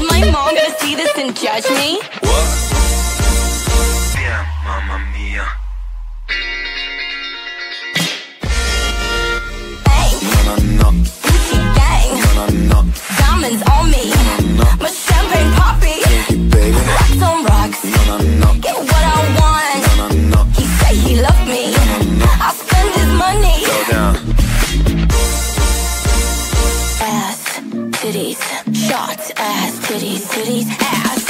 Is my mom gonna see this and judge me? What? Yeah, mamma mia. Bang, No, no, no, Gucci gang, no, no. diamonds on me. My champagne poppy, Baby, rocks on rocks. no, no, Get what I want. no, no. He say he love me. I spend his money. Go down. Ass, titties, shots, ass, titties, titties, ass.